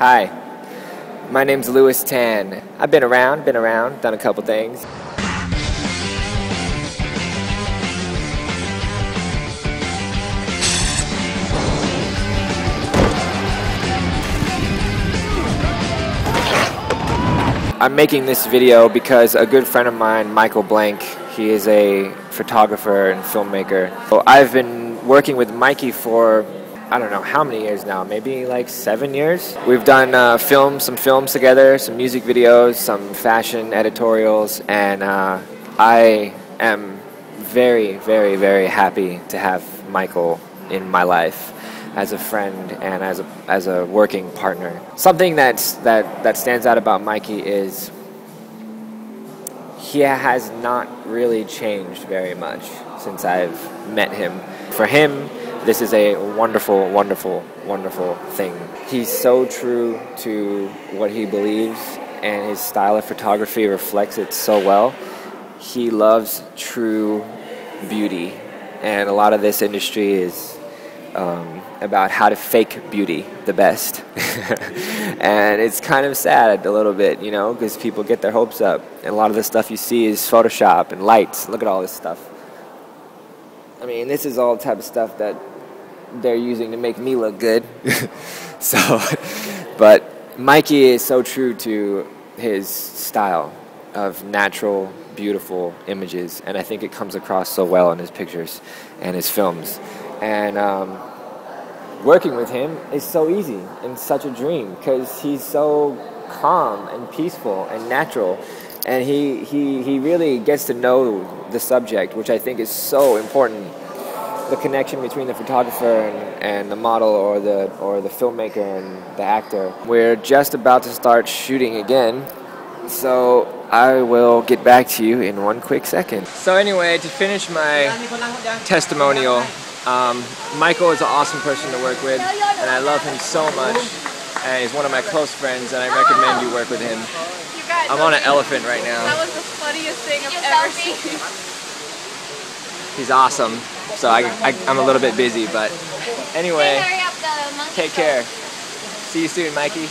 Hi, my name's Lewis Tan. I've been around, been around, done a couple things. I'm making this video because a good friend of mine, Michael Blank, he is a photographer and filmmaker. So I've been working with Mikey for I don't know how many years now, maybe like seven years. We've done uh, films, some films together, some music videos, some fashion editorials, and uh, I am very, very, very happy to have Michael in my life as a friend and as a, as a working partner. Something that's, that, that stands out about Mikey is he has not really changed very much since I've met him. For him, this is a wonderful, wonderful, wonderful thing. He's so true to what he believes, and his style of photography reflects it so well. He loves true beauty, and a lot of this industry is um, about how to fake beauty the best. and it's kind of sad a little bit, you know, because people get their hopes up. And a lot of the stuff you see is Photoshop and lights. Look at all this stuff. I mean, this is all type of stuff that they're using to make me look good. so, but Mikey is so true to his style of natural, beautiful images, and I think it comes across so well in his pictures and his films. And um, working with him is so easy and such a dream because he's so calm and peaceful and natural and he, he, he really gets to know the subject which i think is so important the connection between the photographer and, and the model or the, or the filmmaker and the actor we're just about to start shooting again so I will get back to you in one quick second. So anyway, to finish my testimonial, um, Michael is an awesome person to work with, and I love him so much. And he's one of my close friends, and I recommend you work with him. I'm on an elephant right now. That was the funniest thing I've ever seen. He's awesome. So I, I, I'm a little bit busy, but anyway, take care. See you soon, Mikey.